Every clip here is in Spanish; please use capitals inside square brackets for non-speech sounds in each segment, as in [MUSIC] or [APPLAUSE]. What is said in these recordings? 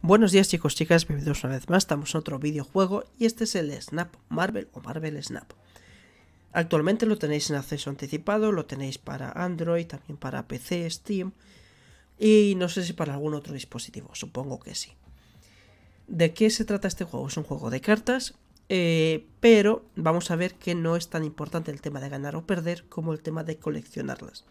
Buenos días chicos, chicas, bienvenidos una vez más, estamos en otro videojuego y este es el Snap Marvel o Marvel Snap. Actualmente lo tenéis en acceso anticipado, lo tenéis para Android, también para PC, Steam y no sé si para algún otro dispositivo, supongo que sí. ¿De qué se trata este juego? Es un juego de cartas, eh, pero vamos a ver que no es tan importante el tema de ganar o perder como el tema de coleccionarlas.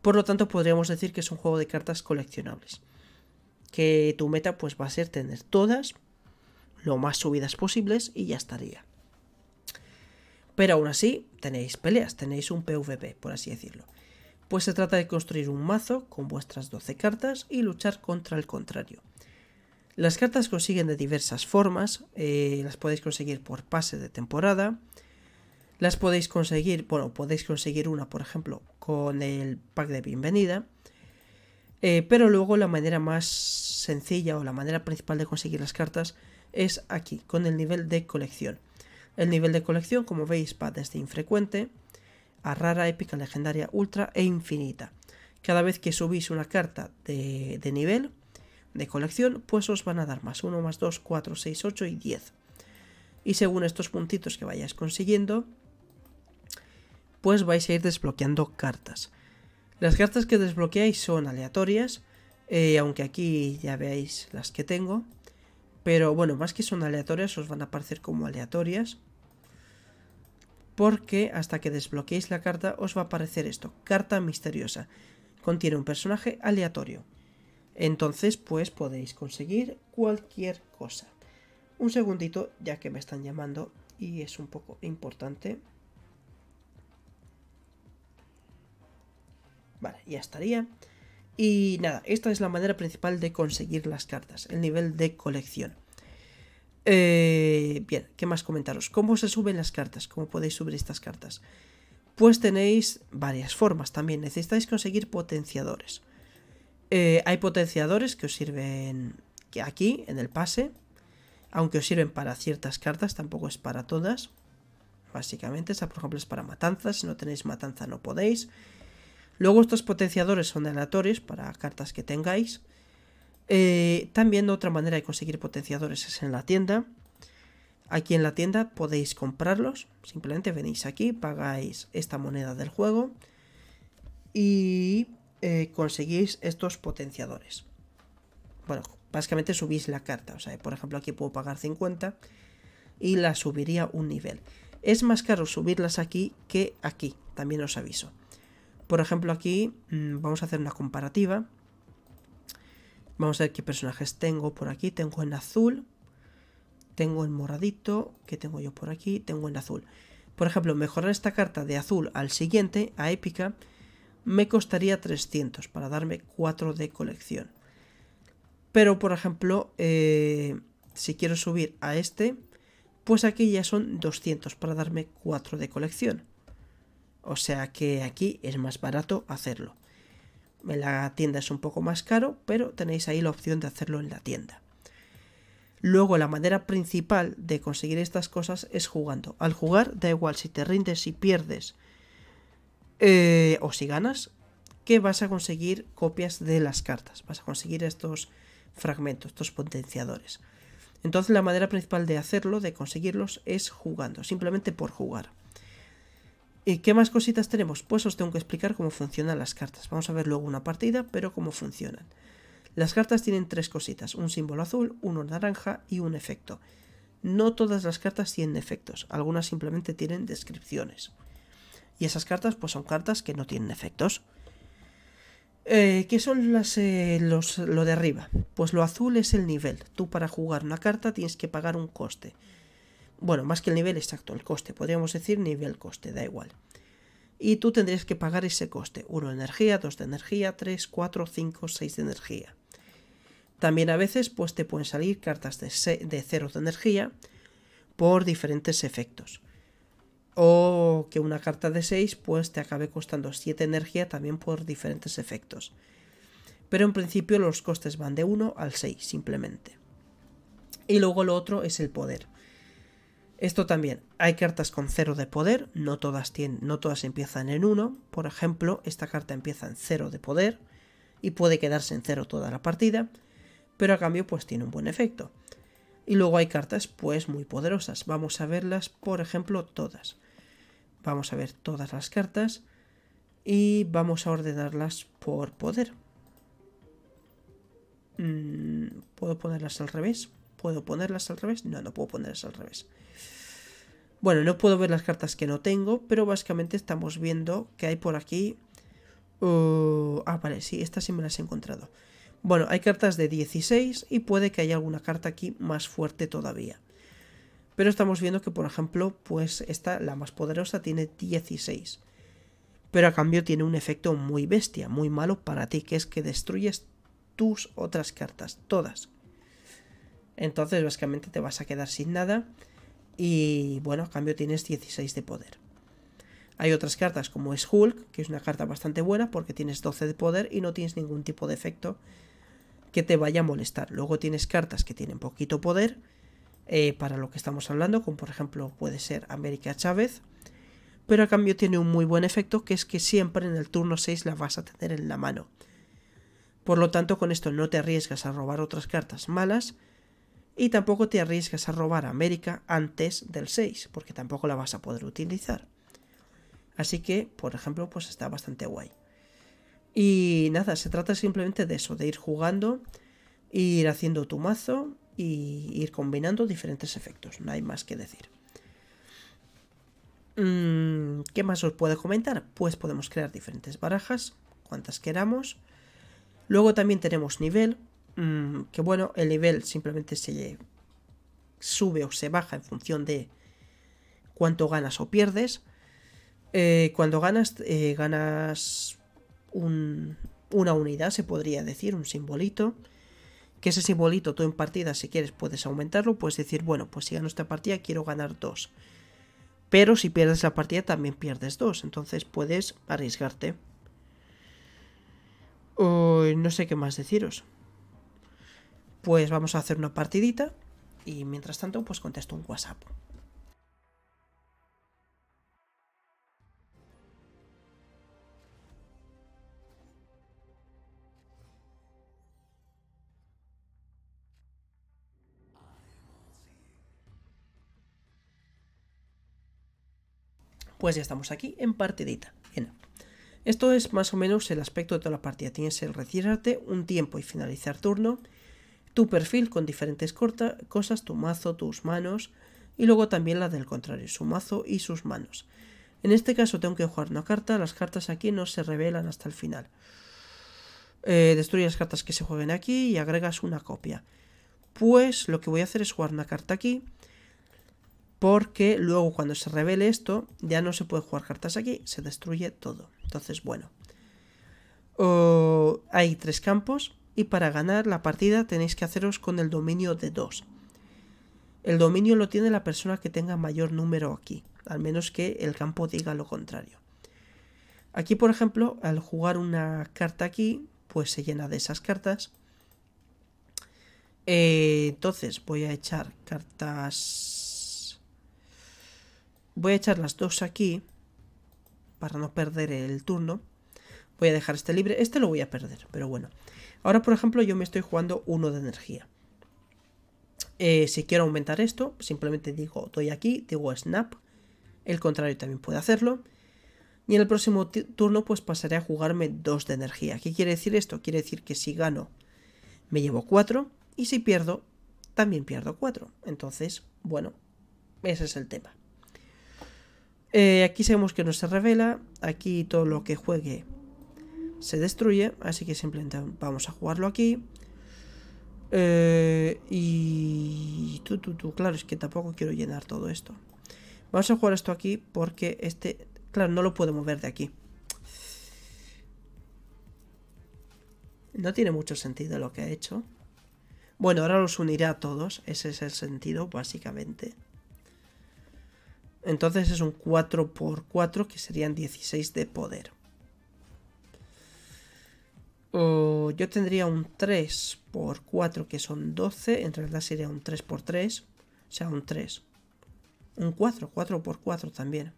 Por lo tanto, podríamos decir que es un juego de cartas coleccionables que tu meta pues va a ser tener todas lo más subidas posibles y ya estaría. Pero aún así tenéis peleas, tenéis un PvP, por así decirlo. Pues se trata de construir un mazo con vuestras 12 cartas y luchar contra el contrario. Las cartas consiguen de diversas formas, eh, las podéis conseguir por pase de temporada, las podéis conseguir, bueno, podéis conseguir una, por ejemplo, con el pack de bienvenida, eh, pero luego la manera más sencilla o la manera principal de conseguir las cartas es aquí, con el nivel de colección. El nivel de colección, como veis, va desde infrecuente a rara, épica, legendaria, ultra e infinita. Cada vez que subís una carta de, de nivel de colección, pues os van a dar más 1, más 2, 4, 6, 8 y 10. Y según estos puntitos que vayáis consiguiendo, pues vais a ir desbloqueando cartas. Las cartas que desbloqueáis son aleatorias, eh, aunque aquí ya veáis las que tengo. Pero bueno, más que son aleatorias, os van a aparecer como aleatorias. Porque hasta que desbloqueéis la carta os va a aparecer esto, carta misteriosa. Contiene un personaje aleatorio. Entonces pues podéis conseguir cualquier cosa. Un segundito, ya que me están llamando y es un poco importante. Vale, ya estaría. Y nada, esta es la manera principal de conseguir las cartas, el nivel de colección. Eh, bien, ¿qué más comentaros? ¿Cómo se suben las cartas? ¿Cómo podéis subir estas cartas? Pues tenéis varias formas también. Necesitáis conseguir potenciadores. Eh, hay potenciadores que os sirven aquí, en el pase. Aunque os sirven para ciertas cartas, tampoco es para todas. Básicamente, esta por ejemplo es para matanzas. Si no tenéis matanza no podéis. Luego estos potenciadores son aleatorios para cartas que tengáis. Eh, también otra manera de conseguir potenciadores es en la tienda. Aquí en la tienda podéis comprarlos. Simplemente venís aquí, pagáis esta moneda del juego y eh, conseguís estos potenciadores. Bueno, básicamente subís la carta. O sea, por ejemplo, aquí puedo pagar 50 y la subiría un nivel. Es más caro subirlas aquí que aquí, también os aviso. Por ejemplo, aquí mm, vamos a hacer una comparativa. Vamos a ver qué personajes tengo por aquí. Tengo en azul. Tengo en moradito. ¿Qué tengo yo por aquí? Tengo en azul. Por ejemplo, mejorar esta carta de azul al siguiente, a épica, me costaría 300 para darme 4 de colección. Pero, por ejemplo, eh, si quiero subir a este, pues aquí ya son 200 para darme 4 de colección. O sea que aquí es más barato hacerlo. En la tienda es un poco más caro, pero tenéis ahí la opción de hacerlo en la tienda. Luego la manera principal de conseguir estas cosas es jugando. Al jugar da igual si te rindes, si pierdes eh, o si ganas, que vas a conseguir copias de las cartas. Vas a conseguir estos fragmentos, estos potenciadores. Entonces la manera principal de hacerlo, de conseguirlos, es jugando, simplemente por jugar. ¿Y qué más cositas tenemos? Pues os tengo que explicar cómo funcionan las cartas. Vamos a ver luego una partida, pero cómo funcionan. Las cartas tienen tres cositas, un símbolo azul, uno naranja y un efecto. No todas las cartas tienen efectos, algunas simplemente tienen descripciones. Y esas cartas pues son cartas que no tienen efectos. Eh, ¿Qué son las, eh, lo de arriba? Pues lo azul es el nivel. Tú para jugar una carta tienes que pagar un coste. Bueno, más que el nivel exacto, el coste. Podríamos decir nivel coste, da igual. Y tú tendrías que pagar ese coste. 1 de energía, 2 de energía, 3, 4, 5, 6 de energía. También a veces pues te pueden salir cartas de, 0 de energía por diferentes efectos. O que una carta de 6 pues te acabe costando 7 de energía también por diferentes efectos. Pero en principio los costes van de 1 al 6 simplemente. Y luego lo otro es el poder. Esto también, hay cartas con cero de poder, no todas, tienen, no todas empiezan en 1. Por ejemplo, esta carta empieza en 0 de poder y puede quedarse en 0 toda la partida. pero a cambio pues tiene un buen efecto. Y luego hay cartas pues muy poderosas. Vamos a verlas, por ejemplo, todas. Vamos a ver todas las cartas y vamos a ordenarlas por poder. Mm, ¿Puedo ponerlas al revés? ¿Puedo ponerlas al revés? No, no puedo ponerlas al revés. Bueno, no puedo ver las cartas que no tengo, pero básicamente estamos viendo que hay por aquí... Uh, ah, vale, sí, estas sí me las he encontrado. Bueno, hay cartas de 16 y puede que haya alguna carta aquí más fuerte todavía. Pero estamos viendo que, por ejemplo, pues esta, la más poderosa, tiene 16. Pero a cambio tiene un efecto muy bestia, muy malo para ti, que es que destruyes tus otras cartas, todas. Entonces, básicamente te vas a quedar sin nada. Y bueno, a cambio tienes 16 de poder. Hay otras cartas como es Hulk, que es una carta bastante buena porque tienes 12 de poder y no tienes ningún tipo de efecto que te vaya a molestar. Luego tienes cartas que tienen poquito poder eh, para lo que estamos hablando, como por ejemplo puede ser América Chávez, pero a cambio tiene un muy buen efecto que es que siempre en el turno 6 la vas a tener en la mano. Por lo tanto, con esto no te arriesgas a robar otras cartas malas y tampoco te arriesgas a robar a América antes del 6, porque tampoco la vas a poder utilizar. Así que, por ejemplo, pues está bastante guay. Y nada, se trata simplemente de eso, de ir jugando, ir haciendo tu mazo y ir combinando diferentes efectos. No hay más que decir. Mm, ¿Qué más os puedo comentar? Pues podemos crear diferentes barajas, cuantas queramos. Luego también tenemos nivel, mm, que bueno, el nivel simplemente se sube o se baja en función de cuánto ganas o pierdes. Eh, cuando ganas, eh, ganas una unidad, se podría decir, un simbolito. Que ese simbolito tú en partida, si quieres, puedes aumentarlo. Puedes decir, bueno, pues si gano esta partida, quiero ganar dos. Pero si pierdes la partida, también pierdes dos. Entonces puedes arriesgarte. no sé qué más deciros. Pues vamos a hacer una partidita. Y mientras tanto, pues contesto un WhatsApp. Pues ya estamos aquí en partidita. Esto es más o menos el aspecto de toda la partida. Tienes el retirarte, un tiempo y finalizar turno, tu perfil con diferentes cosas, tu mazo, tus manos, y luego también la del contrario, su mazo y sus manos. En este caso tengo que jugar una carta, las cartas aquí no se revelan hasta el final. Eh, destruye las cartas que se jueguen aquí y agregas una copia. Pues lo que voy a hacer es jugar una carta aquí porque luego cuando se revele esto ya no se puede jugar cartas aquí, se destruye todo. Entonces, bueno. hay tres campos y para ganar la partida tenéis que haceros con el dominio de dos. El dominio lo tiene la persona que tenga mayor número aquí, al menos que el campo diga lo contrario. Aquí, por ejemplo, al jugar una carta aquí, pues se llena de esas cartas. Eh, entonces voy a echar cartas Voy a echar las dos aquí para no perder el turno. Voy a dejar este libre. Este lo voy a perder, pero bueno. Ahora, por ejemplo, yo me estoy jugando uno de energía. Eh, si quiero aumentar esto, simplemente digo, doy aquí, digo snap. El contrario también puede hacerlo. Y en el próximo turno, pues pasaré a jugarme dos de energía. ¿Qué quiere decir esto? Quiere decir que si gano, me llevo cuatro. Y si pierdo, también pierdo cuatro. Entonces, bueno, ese es el tema. Eh, aquí sabemos que no se revela. Aquí todo lo que juegue se destruye. Así que simplemente vamos a jugarlo aquí. Eh, y tú, tú, tú, claro, es que tampoco quiero llenar todo esto. Vamos a jugar esto aquí porque este, claro, no lo puedo mover de aquí. No tiene mucho sentido lo que ha hecho. Bueno, ahora los unirá a todos. Ese es el sentido, básicamente. Entonces es un 4 por 4 que serían 16 de poder. Yo tendría un 3 por 4 que son 12. En realidad sería un 3 por 3. O sea, un 3. Un 4, 4 por 4 también.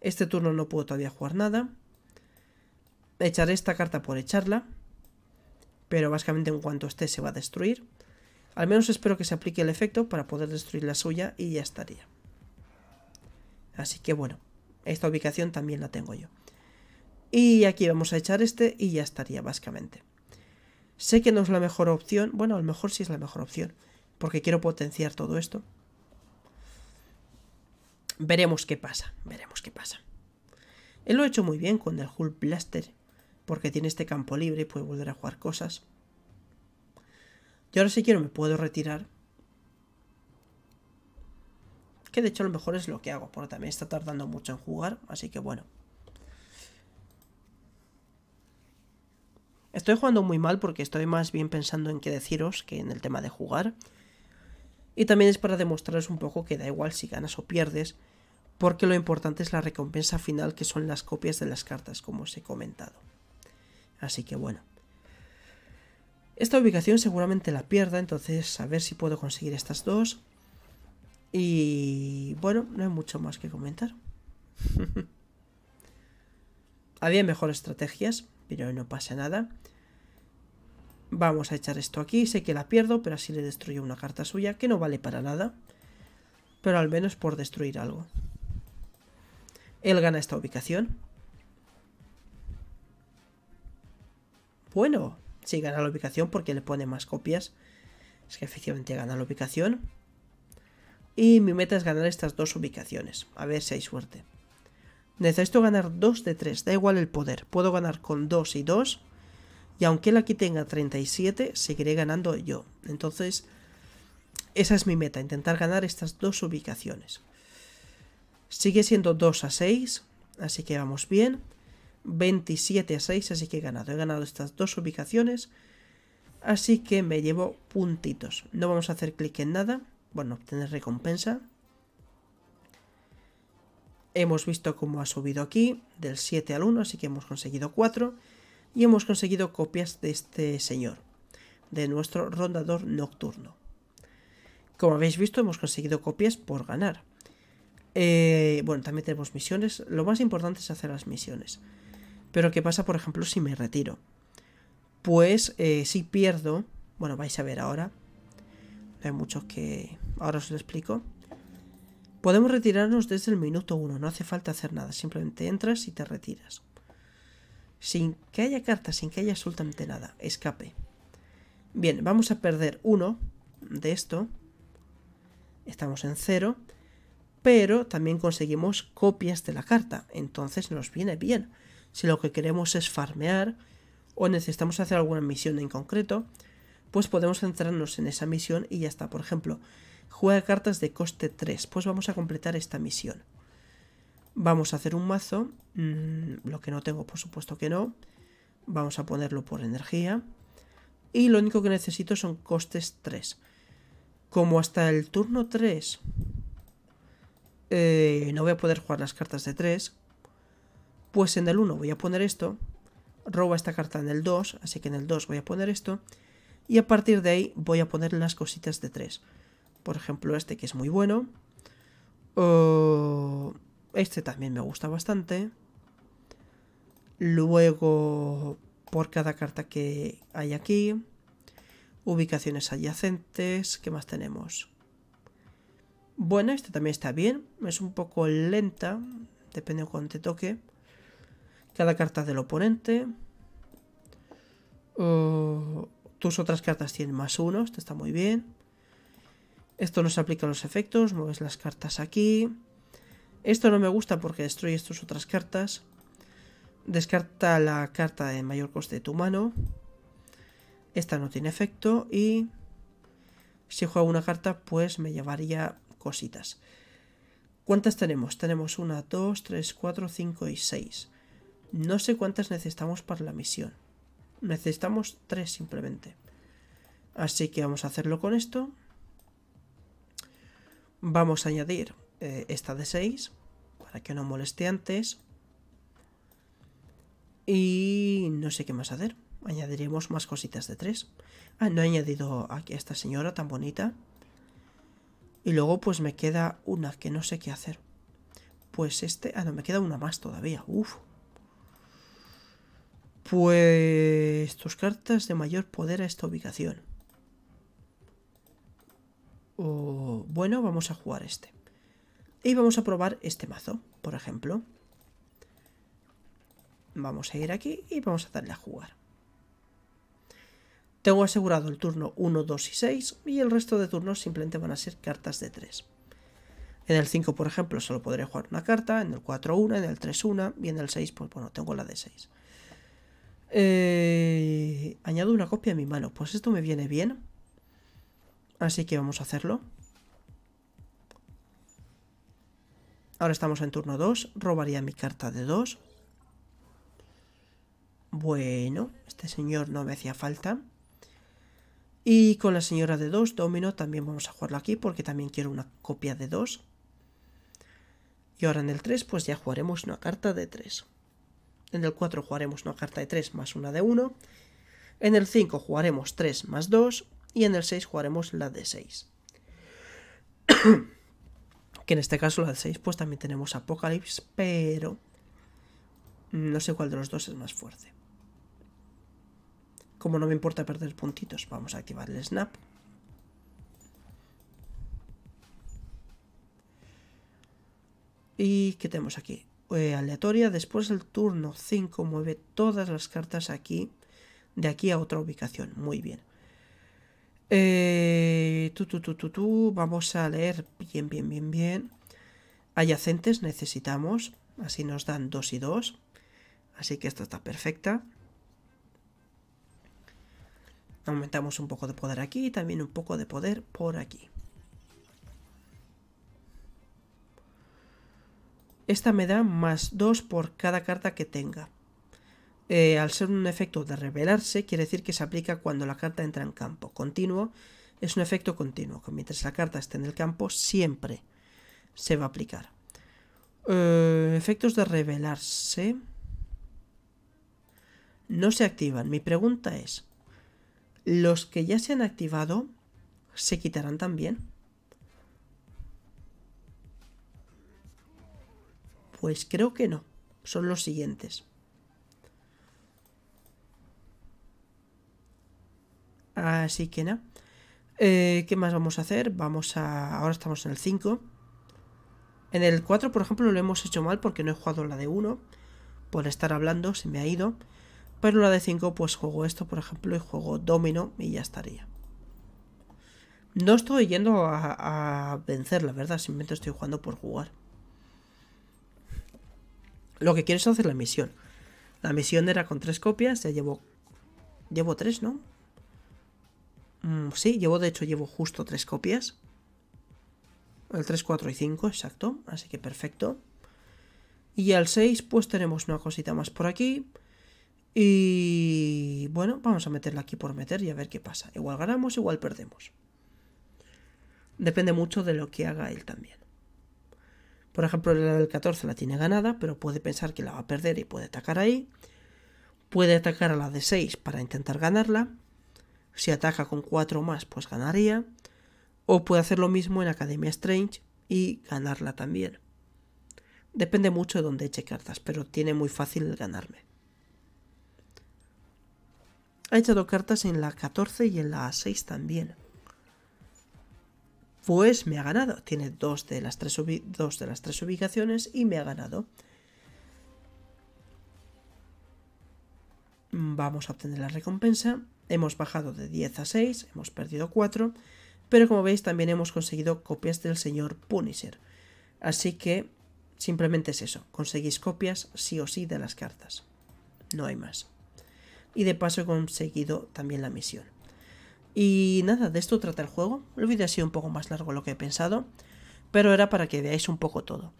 Este turno no puedo todavía jugar nada. Echaré esta carta por echarla. Pero básicamente en cuanto esté se va a destruir. Al menos espero que se aplique el efecto para poder destruir la suya y ya estaría. Así que bueno, esta ubicación también la tengo yo. Y aquí vamos a echar este y ya estaría básicamente. Sé que no es la mejor opción. Bueno, a lo mejor sí es la mejor opción. Porque quiero potenciar todo esto. Veremos qué pasa. Veremos qué pasa. Él lo ha hecho muy bien con el Hulk Blaster. Porque tiene este campo libre y puede volver a jugar cosas. Yo ahora si quiero me puedo retirar. Que de hecho a lo mejor es lo que hago. Porque también está tardando mucho en jugar. Así que bueno. Estoy jugando muy mal porque estoy más bien pensando en qué deciros que en el tema de jugar. Y también es para demostraros un poco que da igual si ganas o pierdes, porque lo importante es la recompensa final que son las copias de las cartas, como os he comentado. Así que bueno. Esta ubicación seguramente la pierda, entonces a ver si puedo conseguir estas dos. Y bueno, no hay mucho más que comentar. [LAUGHS] Había mejores estrategias, pero no pasa nada. Vamos a echar esto aquí, sé que la pierdo, pero así le destruyo una carta suya, que no vale para nada. Pero al menos por destruir algo. Él gana esta ubicación. Bueno, sí gana la ubicación porque le pone más copias. Es que efectivamente gana la ubicación. Y mi meta es ganar estas dos ubicaciones. A ver si hay suerte. Necesito ganar 2 de 3, da igual el poder. Puedo ganar con 2 y 2. Y aunque él aquí tenga 37, seguiré ganando yo. Entonces, esa es mi meta, intentar ganar estas dos ubicaciones. Sigue siendo 2 a 6, así que vamos bien. 27 a 6, así que he ganado. He ganado estas dos ubicaciones, así que me llevo puntitos. No vamos a hacer clic en nada. Bueno, obtener recompensa. Hemos visto cómo ha subido aquí, del 7 al 1, así que hemos conseguido 4. Y hemos conseguido copias de este señor, de nuestro rondador nocturno. Como habéis visto, hemos conseguido copias por ganar. Eh, bueno, también tenemos misiones. Lo más importante es hacer las misiones. Pero ¿qué pasa, por ejemplo, si me retiro? Pues eh, si pierdo... Bueno, vais a ver ahora. No hay mucho que... Ahora os lo explico. Podemos retirarnos desde el minuto 1, no hace falta hacer nada, simplemente entras y te retiras. Sin que haya cartas, sin que haya absolutamente nada, escape. Bien, vamos a perder uno de esto. Estamos en cero. Pero también conseguimos copias de la carta, entonces nos viene bien. Si lo que queremos es farmear o necesitamos hacer alguna misión en concreto, pues podemos centrarnos en esa misión y ya está. Por ejemplo, Juega cartas de coste 3. Pues vamos a completar esta misión. Vamos a hacer un mazo. Mm, lo que no tengo, por supuesto que no. Vamos a ponerlo por energía. Y lo único que necesito son costes 3. Como hasta el turno 3 eh, no voy a poder jugar las cartas de 3. Pues en el 1 voy a poner esto. Roba esta carta en el 2. Así que en el 2 voy a poner esto. Y a partir de ahí voy a poner las cositas de 3. Por ejemplo, este que es muy bueno. este también me gusta bastante. Luego, por cada carta que hay aquí. Ubicaciones adyacentes. ¿Qué más tenemos? Bueno, este también está bien. Es un poco lenta. Depende de cuando te toque. Cada carta del oponente. tus otras cartas tienen más uno. Esto está muy bien. Esto no se aplica a los efectos, mueves las cartas aquí. Esto no me gusta porque destruye estas otras cartas. Descarta la carta de mayor coste de tu mano. Esta no tiene efecto y si juego una carta pues me llevaría cositas. ¿Cuántas tenemos? Tenemos una, dos, tres, cuatro, cinco y seis. No sé cuántas necesitamos para la misión. Necesitamos tres simplemente. Así que vamos a hacerlo con esto. Vamos a añadir eh, esta de 6 para que no moleste antes. Y no sé qué más hacer. Añadiremos más cositas de 3. Ah, no he añadido aquí a esta señora tan bonita. Y luego pues me queda una que no sé qué hacer. Pues este... Ah, no, me queda una más todavía. Uf. Pues tus cartas de mayor poder a esta ubicación. Bueno, vamos a jugar este. Y vamos a probar este mazo, por ejemplo. Vamos a ir aquí y vamos a darle a jugar. Tengo asegurado el turno 1, 2 y 6 y el resto de turnos simplemente van a ser cartas de 3. En el 5, por ejemplo, solo podré jugar una carta, en el 4 una, en el 3 una y en el 6, pues bueno, tengo la de 6. Eh, añado una copia a mi mano, pues esto me viene bien. Así que vamos a hacerlo. Ahora estamos en turno 2, robaría mi carta de 2. Bueno, este señor no me hacía falta. Y con la señora de 2, domino, también vamos a jugarlo aquí porque también quiero una copia de 2. Y ahora en el 3 pues ya jugaremos una carta de 3. En el 4 jugaremos una carta de 3 más una de 1. En el 5 jugaremos 3 más 2. Y en el 6 jugaremos la de 6. [COUGHS] que en este caso la de 6 pues también tenemos Apocalypse, pero no sé cuál de los dos es más fuerte. Como no me importa perder puntitos, vamos a activar el snap. ¿Y qué tenemos aquí? Eh, aleatoria, después del turno 5 mueve todas las cartas aquí, de aquí a otra ubicación. Muy bien. Eh, tu, tu, tu, Vamos a leer bien, bien, bien, bien. Adyacentes necesitamos, así nos dan 2 y 2. Así que esta está perfecta. Aumentamos un poco de poder aquí y también un poco de poder por aquí. Esta me da más 2 por cada carta que tenga. Eh, al ser un efecto de revelarse, quiere decir que se aplica cuando la carta entra en campo. Continuo es un efecto continuo, que mientras la carta esté en el campo siempre se va a aplicar. Eh, efectos de revelarse no se activan. Mi pregunta es, los que ya se han activado se quitarán también. Pues creo que no. Son los siguientes. Así que nada. Eh, ¿Qué más vamos a hacer? Vamos a... Ahora estamos en el 5. En el 4, por ejemplo, lo hemos hecho mal porque no he jugado la de 1. Por estar hablando, se me ha ido. Pero la de 5 pues juego esto, por ejemplo, y juego domino y ya estaría. No estoy yendo a, vencer, la verdad, simplemente estoy jugando por jugar. Lo que quiero es hacer la misión. La misión era con tres copias, ya llevo... Llevo tres, ¿no? Mm, sí, llevo, de hecho, llevo justo tres copias. El 3, 4 y 5, exacto. Así que perfecto. Y al 6, pues tenemos una cosita más por aquí. Y bueno, vamos a meterla aquí por meter y a ver qué pasa. Igual ganamos, igual perdemos. Depende mucho de lo que haga él también. Por ejemplo, del 14 la tiene ganada, pero puede pensar que la va a perder y puede atacar ahí. Puede atacar a la de 6 para intentar ganarla. Si ataca con 4 más, pues ganaría. O puede hacer lo mismo en Academia Strange y ganarla también. Depende mucho de dónde eche cartas, pero tiene muy fácil ganarme. Ha echado cartas en la 14 y en la 6 también. Pues me ha ganado. Tiene dos de las tres, dos de las tres ubicaciones y me ha ganado. Vamos a obtener la recompensa. Hemos bajado de 10 a 6, hemos perdido 4, pero como veis también hemos conseguido copias del señor Punisher. Así que simplemente es eso, conseguís copias sí o sí de las cartas. No hay más y de paso he conseguido también la misión. Y nada, de esto trata el juego. El vídeo ha sido un poco más largo de lo que he pensado, pero era para que veáis un poco todo.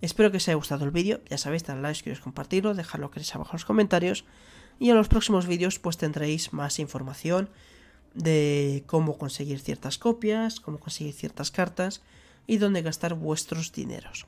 Espero que os haya gustado el vídeo, ya sabéis, darle like, queréis compartirlo, dejadlo que abajo en los comentarios y en los próximos vídeos pues tendréis más información de cómo conseguir ciertas copias, cómo conseguir ciertas cartas y dónde gastar vuestros dineros.